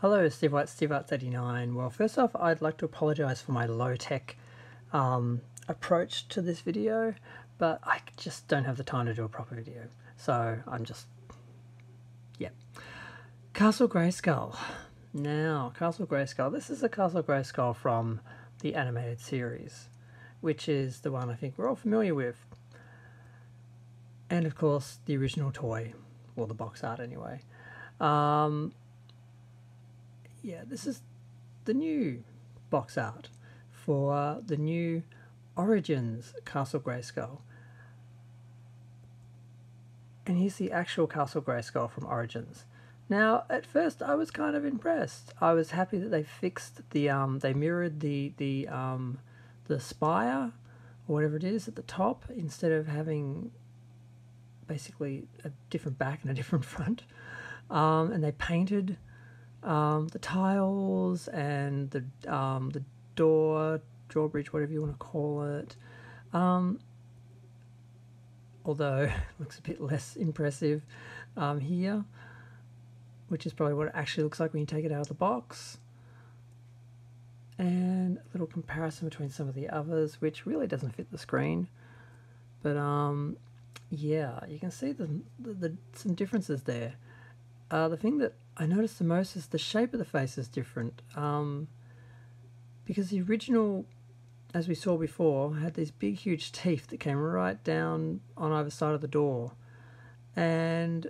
Hello, Steve White, Steve Arts 89. Well, first off, I'd like to apologize for my low tech um, approach to this video, but I just don't have the time to do a proper video. So I'm just, yeah. Castle Grayskull. Now, Castle Grayskull. This is a Castle Grayskull from the animated series, which is the one I think we're all familiar with. And of course, the original toy, or the box art anyway. Um, yeah, this is the new box art for the new Origins Castle Grayskull. And here's the actual Castle Grayskull from Origins. Now, at first, I was kind of impressed. I was happy that they fixed the um, they mirrored the the um, the spire or whatever it is at the top instead of having basically a different back and a different front. Um, and they painted um, the tiles and the um, the door drawbridge, whatever you want to call it. Um, although it looks a bit less impressive um, here, which is probably what it actually looks like when you take it out of the box. And a little comparison between some of the others, which really doesn't fit the screen. But um, yeah, you can see the, the, the some differences there. Uh, the thing that I noticed the most is the shape of the face is different. Um, because the original, as we saw before, had these big, huge teeth that came right down on either side of the door. And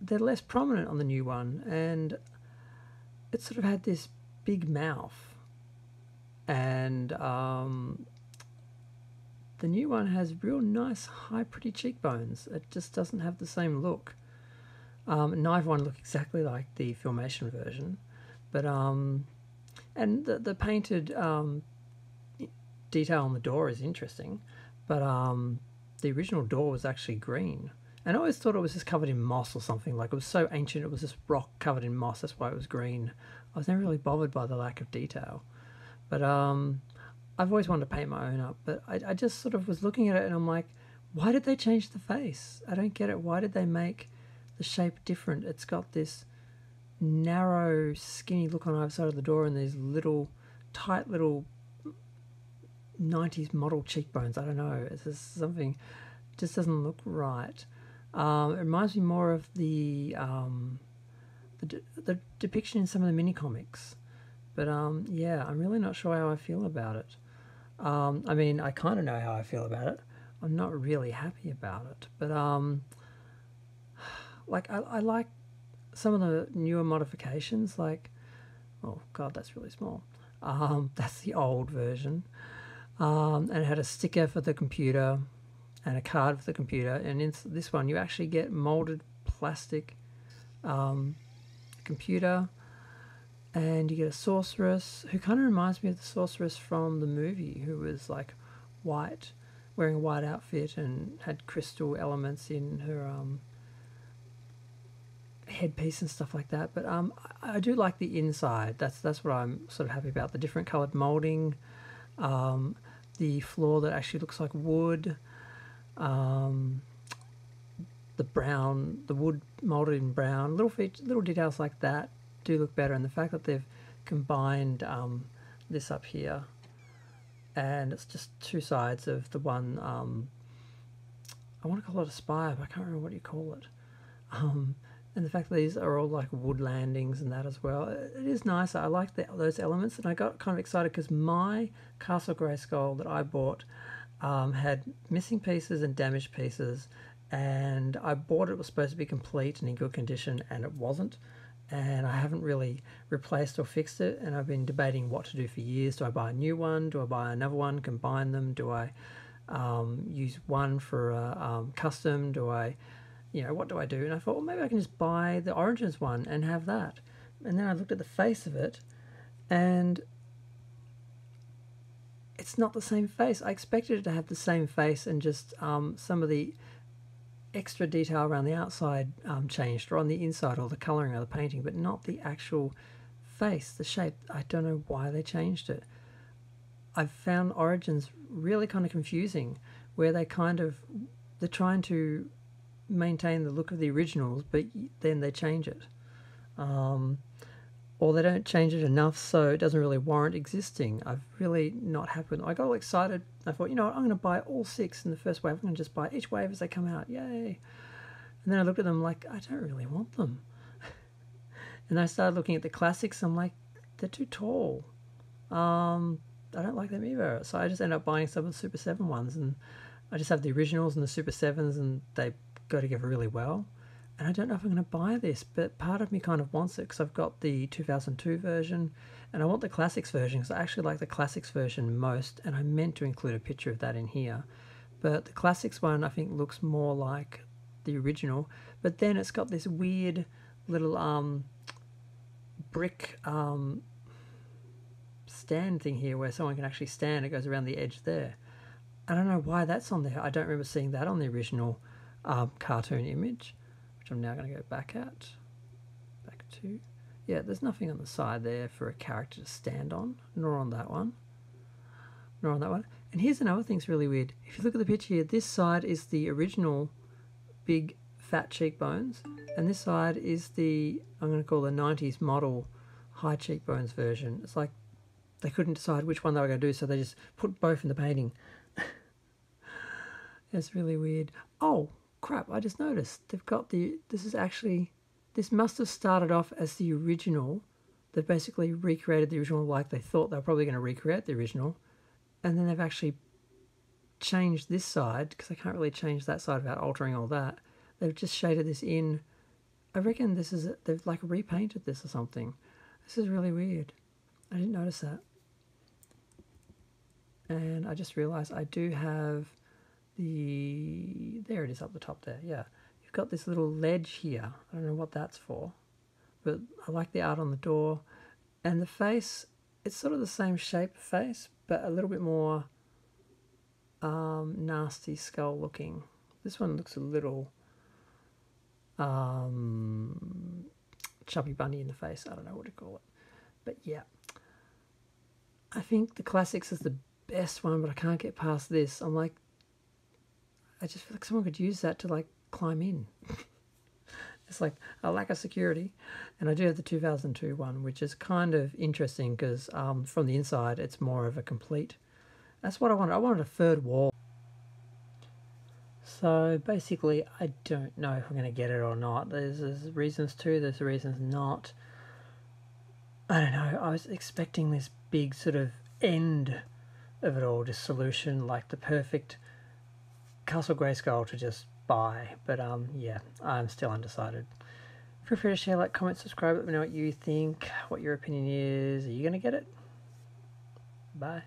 they're less prominent on the new one. And it sort of had this big mouth. And um, the new one has real nice, high, pretty cheekbones. It just doesn't have the same look. Um, neither one look exactly like the filmation version, but um, and the the painted um, detail on the door is interesting, but um, the original door was actually green, and I always thought it was just covered in moss or something. Like it was so ancient, it was just rock covered in moss. That's why it was green. I was never really bothered by the lack of detail, but um, I've always wanted to paint my own up. But I, I just sort of was looking at it, and I'm like, why did they change the face? I don't get it. Why did they make the shape different. It's got this narrow, skinny look on either side of the door and these little, tight little 90s model cheekbones. I don't know. It's just something just doesn't look right. Um, it reminds me more of the um, the, de- the depiction in some of the mini comics. But um, yeah, I'm really not sure how I feel about it. Um, I mean, I kind of know how I feel about it. I'm not really happy about it, but um, like I, I like some of the newer modifications. Like, oh god, that's really small. Um, that's the old version, um, and it had a sticker for the computer and a card for the computer. And in this one, you actually get molded plastic um, computer, and you get a sorceress who kind of reminds me of the sorceress from the movie, who was like white, wearing a white outfit and had crystal elements in her um, headpiece and stuff like that. But um, I, do like the inside. That's that's what I'm sort of happy about. The different coloured moulding, um, the floor that actually looks like wood, um, the brown, the wood moulded in brown. Little feature, little details like that do look better, and the fact that they've combined um, this up here, and it's just two sides of the one. Um, I want to call it a spire, but I can't remember what you call it. And the fact that these are all like wood landings and that as well. It is nice. I like the, those elements, and I got kind of excited because my Castle Grayskull that I bought um, had missing pieces and damaged pieces, and I bought it, it was supposed to be complete and in good condition, and it wasn't. And I haven't really replaced or fixed it, and I've been debating what to do for years. Do I buy a new one? Do I buy another one? Combine them? Do I um, use one for a um, custom? Do I you know, what do I do? And I thought, well, maybe I can just buy the Origins one and have that. And then I looked at the face of it, and it's not the same face. I expected it to have the same face and just um, some of the extra detail around the outside um, changed, or on the inside, or the colouring of the painting, but not the actual face, the shape. I don't know why they changed it. I've found Origins really kind of confusing, where they kind of they're trying to maintain the look of the originals, but then they change it. Um, or they don't change it enough so it doesn't really warrant existing. I've really not them. I got all excited. I thought, you know what, I'm going to buy all six in the first wave. I'm going to just buy each wave as they come out. Yay. And then I looked at them like, I don't really want them. and I started looking at the classics. I'm like, they're too tall. Um, I don't like them either. So I just ended up buying some of the Super 7 ones. And I just have the originals and the Super 7s, and they go together really well and I don't know if I'm going to buy this, but part of me kind of wants it because I've got the 2002 version and I want the classics version because I actually like the classics version most and I meant to include a picture of that in here. But the classics one I think looks more like the original, but then it's got this weird little um, brick um, stand thing here where someone can actually stand. It goes around the edge there. I don't know why that's on there. I don't remember seeing that on the original um, cartoon image which I'm now going to go back at. Back to. Yeah, there's nothing on the side there for a character to stand on, nor on that one, nor on that one. And here's another thing that's really weird. If you look at the picture here, this side is the original big fat cheekbones, and this side is the, I'm going to call the 90s model high cheekbones version. It's like they couldn't decide which one they were going to do, so they just put both in the painting. It's really weird. Oh, crap, I just noticed they've got the, this is actually, this must have started off as the original. They've basically recreated the original like they thought they were probably going to recreate the original. And then they've actually changed this side, because they can't really change that side without altering all that. They've just shaded this in. I reckon this is, they've like repainted this or something. This is really weird. I didn't notice that. And I just realized I do have the there it is up the top there yeah. You've got this little ledge here. I don't know what that's for but I like the art on the door. And the face it's sort of the same shape face but a little bit more um, nasty skull looking. This one looks a little um, chubby bunny in the face. I don't know what to call it. But yeah. I think the classics is the best one but I can't get past this. I'm like I just feel like someone could use that to like climb in. it's like a lack of security. And I do have the 2002 one, which is kind of interesting because um, from the inside, it's more of a complete. That's what I wanted. I wanted a third wall. So basically, I don't know if I'm going to get it or not. There's, there's reasons to, there's reasons not. I don't know. I was expecting this big sort of end of it all, just solution, like the perfect Castle Grayskull to just buy, but um, yeah, I'm still undecided. Feel free to share, like, comment, subscribe. Let me know what you think, what your opinion is. Are you going to get it? Bye.